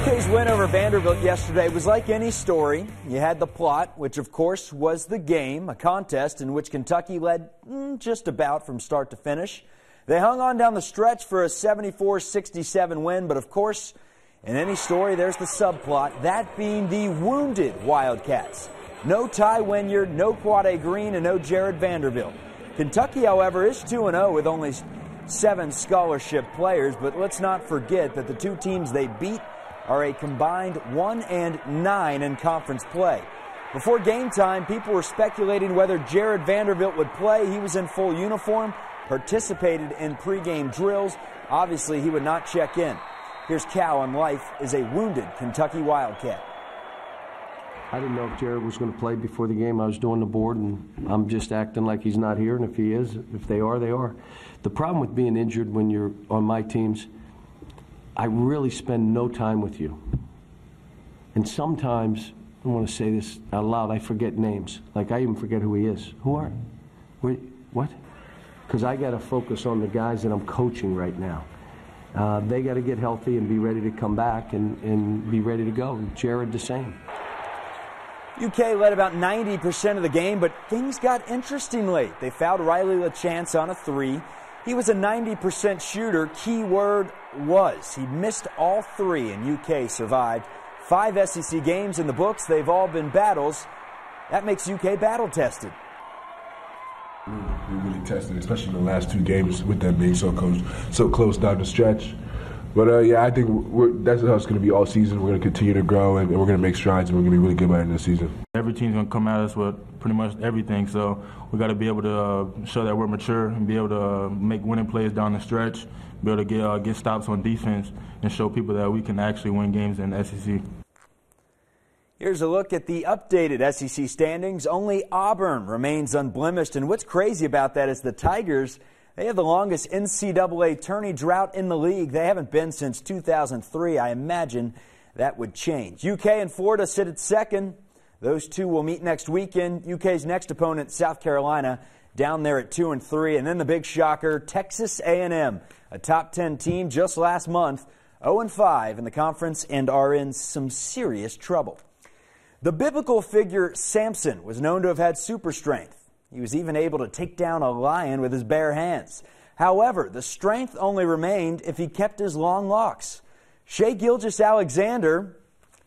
UK's win over Vanderbilt yesterday was like any story. You had the plot, which of course was the game, a contest in which Kentucky led mm, just about from start to finish. They hung on down the stretch for a 74 67 win, but of course, in any story, there's the subplot, that being the wounded Wildcats. No Tai Wynyard, no Quade Green, and no Jared Vanderbilt. Kentucky, however, is 2 0 with only seven scholarship players, but let's not forget that the two teams they beat are a combined 1 and 9 in conference play. Before game time, people were speculating whether Jared Vanderbilt would play. He was in full uniform, participated in pregame drills. Obviously, he would not check in. Here's Cal on life as a wounded Kentucky Wildcat. I didn't know if Jared was going to play before the game. I was doing the board, and I'm just acting like he's not here. And if he is, if they are, they are. The problem with being injured when you're on my teams, I really spend no time with you. And sometimes, I want to say this out loud, I forget names. Like I even forget who he is. Who are? Where, what? Because I got to focus on the guys that I'm coaching right now. Uh, they got to get healthy and be ready to come back and, and be ready to go. Jared the same. UK led about 90% of the game, but things got interesting late. They fouled Riley LaChance on a three. He was a 90% shooter. Key word was. He missed all three, and UK survived. Five SEC games in the books. They've all been battles. That makes UK battle tested. We really tested, especially in the last two games, with them being so close, so close down the stretch. But uh, yeah, I think that's how it's going to be all season. We're going to continue to grow, and, and we're going to make strides, and we're going to be really good by the end of the season. Every team's going to come at us with pretty much everything, so we got to be able to uh, show that we're mature and be able to uh, make winning plays down the stretch, be able to get uh, get stops on defense, and show people that we can actually win games in the SEC. Here's a look at the updated SEC standings. Only Auburn remains unblemished, and what's crazy about that is the Tigers they have the longest NCAA tourney drought in the league. They haven't been since 2003. I imagine that would change. UK and Florida sit at second. Those two will meet next weekend. UK's next opponent, South Carolina, down there at 2 and 3. And then the big shocker, Texas A&M, a top 10 team just last month, 0 and 5 in the conference and are in some serious trouble. The biblical figure Samson was known to have had super strength. He was even able to take down a lion with his bare hands. However, the strength only remained if he kept his long locks. Shai Gilgeous-Alexander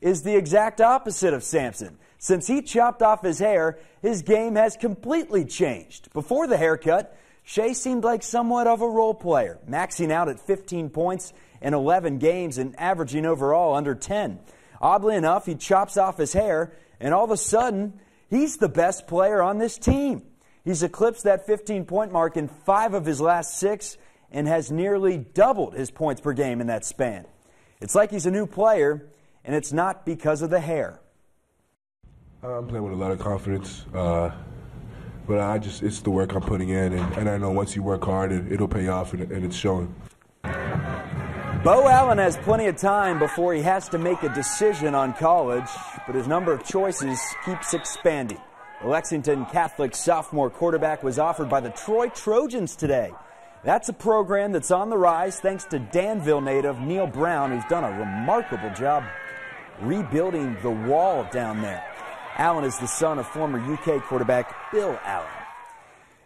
is the exact opposite of Samson. Since he chopped off his hair, his game has completely changed. Before the haircut, Shai seemed like somewhat of a role player, maxing out at 15 points in 11 games and averaging overall under 10. Oddly enough, he chops off his hair, and all of a sudden, he's the best player on this team. He's eclipsed that 15 point mark in five of his last six and has nearly doubled his points per game in that span. It's like he's a new player, and it's not because of the hair. I'm playing with a lot of confidence, uh, but I just it's the work I'm putting in, and, and I know once you work hard, it, will pay off, and, and it's showing. Beau Allen has plenty of time before he has to make a decision on college, but his number of choices keeps expanding. Lexington Catholic sophomore quarterback was offered by the Troy Trojans today. That's a program that's on the rise thanks to Danville native Neal Brown, who's done a remarkable job rebuilding the wall down there. Allen is the son of former UK quarterback Bill Allen.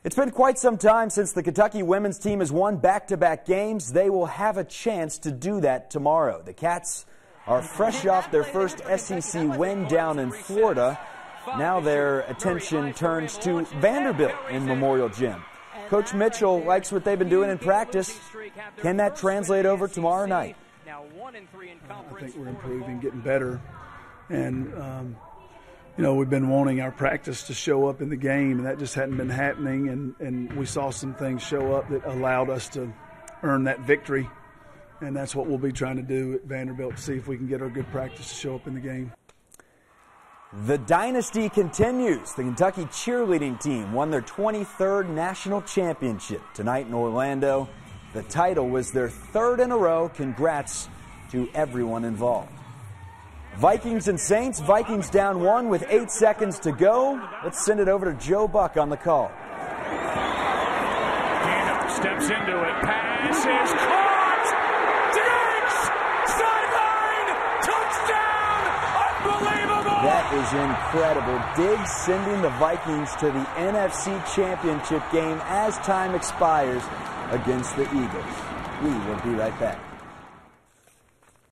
It's been quite some time since the Kentucky women's team has won back to back games. They will have a chance to do that tomorrow. The Cats are fresh off their first SEC win down in Florida. Now their attention turns to Vanderbilt in Memorial Gym. Coach Mitchell likes what they've been doing in practice. Can that translate over tomorrow night? I think we're improving, getting better, and um, you know we've been wanting our practice to show up in the game, and that just hadn't been happening. And and we saw some things show up that allowed us to earn that victory, and that's what we'll be trying to do at Vanderbilt to see if we can get our good practice to show up in the game. The dynasty continues. The Kentucky cheerleading team won their 23rd national championship tonight in Orlando. The title was their third in a row. Congrats to everyone involved. Vikings and Saints. Vikings down one with eight seconds to go. Let's send it over to Joe Buck on the call. Steps into it. Pass is caught. Is incredible. Diggs sending the Vikings to the NFC Championship game as time expires against the Eagles. We will be right back.